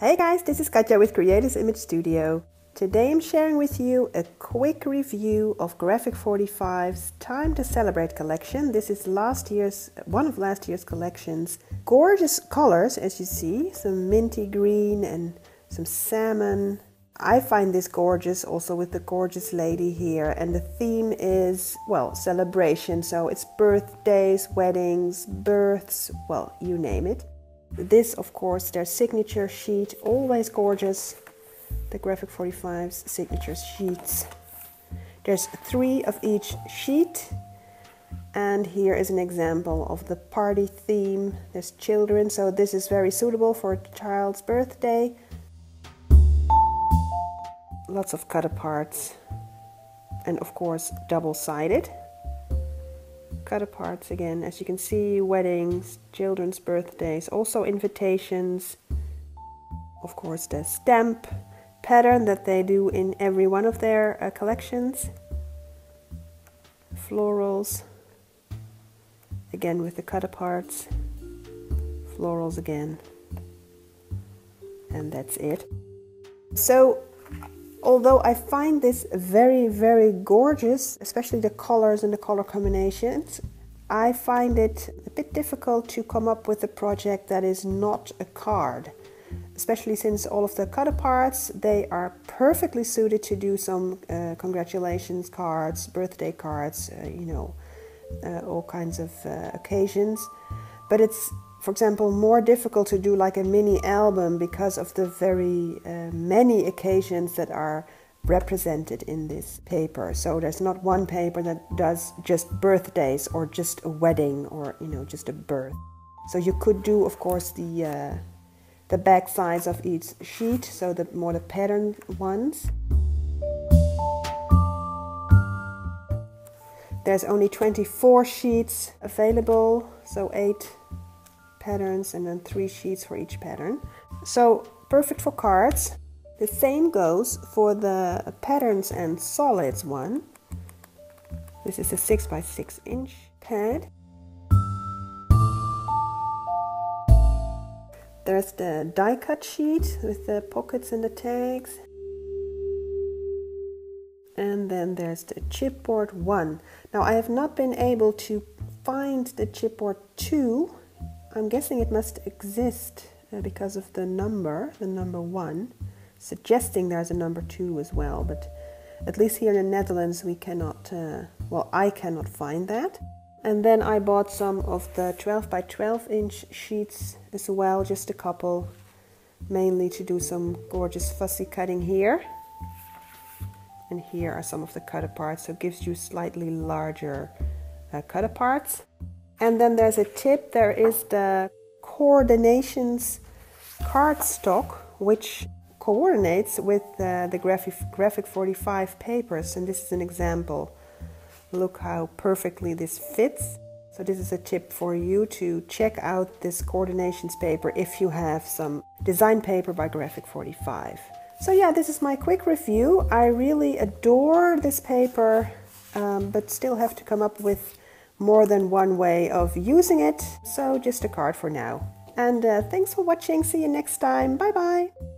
Hey guys, this is Katja with Creators Image Studio. Today I'm sharing with you a quick review of Graphic 45's Time to Celebrate collection. This is last year's one of last year's collections. Gorgeous colors as you see, some minty green and some salmon. I find this gorgeous also with the gorgeous lady here and the theme is well, celebration. So it's birthdays, weddings, births, well, you name it. This, of course, their signature sheet, always gorgeous. The Graphic 45's signature sheets. There's three of each sheet. And here is an example of the party theme. There's children, so this is very suitable for a child's birthday. Lots of cut aparts. And of course, double sided cut aparts again. As you can see, weddings, children's birthdays, also invitations. Of course, the stamp pattern that they do in every one of their uh, collections. Florals, again with the cut aparts. Florals again. And that's it. So although I find this very, very gorgeous, especially the colors and the color combinations, I find it a bit difficult to come up with a project that is not a card. Especially since all of the cut aparts they are perfectly suited to do some uh, congratulations cards, birthday cards, uh, you know, uh, all kinds of uh, occasions. But it's for example, more difficult to do like a mini album because of the very uh, many occasions that are represented in this paper. So there's not one paper that does just birthdays or just a wedding or you know just a birth. So you could do, of course, the uh, the back sides of each sheet, so the more the pattern ones. There's only 24 sheets available, so eight patterns and then three sheets for each pattern. So perfect for cards. The same goes for the patterns and solids one. This is a 6 by 6 inch pad. There's the die cut sheet with the pockets and the tags. And then there's the chipboard 1. Now I have not been able to find the chipboard 2 I'm guessing it must exist uh, because of the number, the number one, suggesting there's a number two as well. But at least here in the Netherlands, we cannot, uh, well, I cannot find that. And then I bought some of the 12 by 12 inch sheets as well, just a couple, mainly to do some gorgeous fussy cutting here. And here are some of the cut aparts, so it gives you slightly larger uh, cut aparts. And then there's a tip there is the Core'dinations cardstock, which coordinates with uh, the graphic, graphic 45 papers. And this is an example. Look how perfectly this fits. So, this is a tip for you to check out this Core'dinations paper if you have some design paper by Graphic 45. So, yeah, this is my quick review. I really adore this paper, um, but still have to come up with more than one way of using it, so just a card for now. And uh, thanks for watching, see you next time, bye bye!